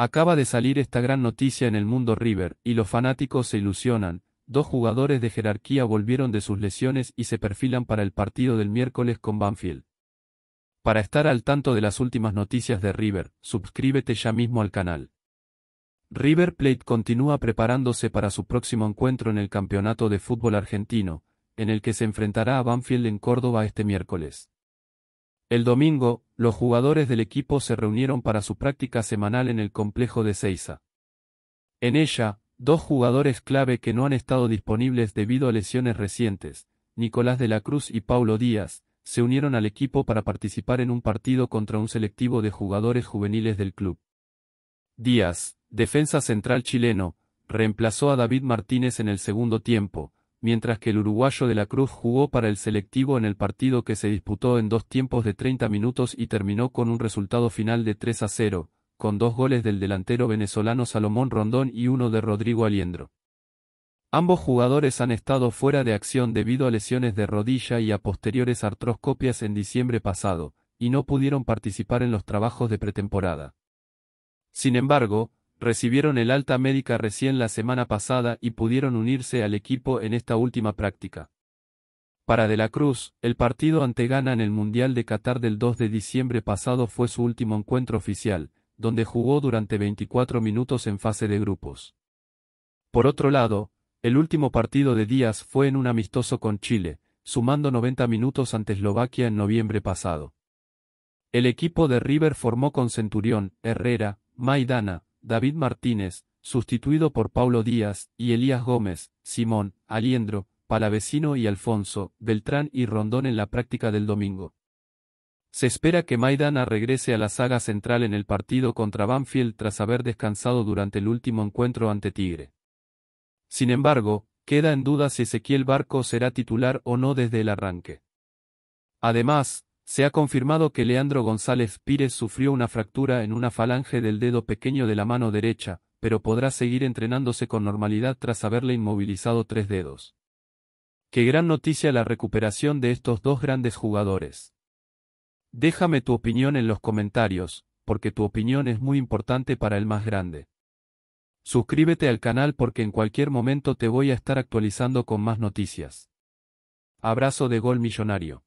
Acaba de salir esta gran noticia en el mundo River, y los fanáticos se ilusionan, dos jugadores de jerarquía volvieron de sus lesiones y se perfilan para el partido del miércoles con Banfield. Para estar al tanto de las últimas noticias de River, suscríbete ya mismo al canal. River Plate continúa preparándose para su próximo encuentro en el Campeonato de Fútbol Argentino, en el que se enfrentará a Banfield en Córdoba este miércoles. El domingo, los jugadores del equipo se reunieron para su práctica semanal en el complejo de Ceiza. En ella, dos jugadores clave que no han estado disponibles debido a lesiones recientes, Nicolás de la Cruz y Paulo Díaz, se unieron al equipo para participar en un partido contra un selectivo de jugadores juveniles del club. Díaz, defensa central chileno, reemplazó a David Martínez en el segundo tiempo, mientras que el uruguayo de la Cruz jugó para el selectivo en el partido que se disputó en dos tiempos de 30 minutos y terminó con un resultado final de 3 a 0, con dos goles del delantero venezolano Salomón Rondón y uno de Rodrigo Aliendro. Ambos jugadores han estado fuera de acción debido a lesiones de rodilla y a posteriores artroscopias en diciembre pasado, y no pudieron participar en los trabajos de pretemporada. Sin embargo, recibieron el alta médica recién la semana pasada y pudieron unirse al equipo en esta última práctica. Para De la Cruz, el partido ante Ghana en el Mundial de Qatar del 2 de diciembre pasado fue su último encuentro oficial, donde jugó durante 24 minutos en fase de grupos. Por otro lado, el último partido de Díaz fue en un amistoso con Chile, sumando 90 minutos ante Eslovaquia en noviembre pasado. El equipo de River formó con Centurión, Herrera, Maidana, David Martínez, sustituido por Paulo Díaz, y Elías Gómez, Simón, Aliendro, Palavecino y Alfonso, Beltrán y Rondón en la práctica del domingo. Se espera que Maidana regrese a la saga central en el partido contra Banfield tras haber descansado durante el último encuentro ante Tigre. Sin embargo, queda en duda si Ezequiel Barco será titular o no desde el arranque. Además, se ha confirmado que Leandro González Pírez sufrió una fractura en una falange del dedo pequeño de la mano derecha, pero podrá seguir entrenándose con normalidad tras haberle inmovilizado tres dedos. Qué gran noticia la recuperación de estos dos grandes jugadores. Déjame tu opinión en los comentarios, porque tu opinión es muy importante para el más grande. Suscríbete al canal porque en cualquier momento te voy a estar actualizando con más noticias. Abrazo de Gol Millonario.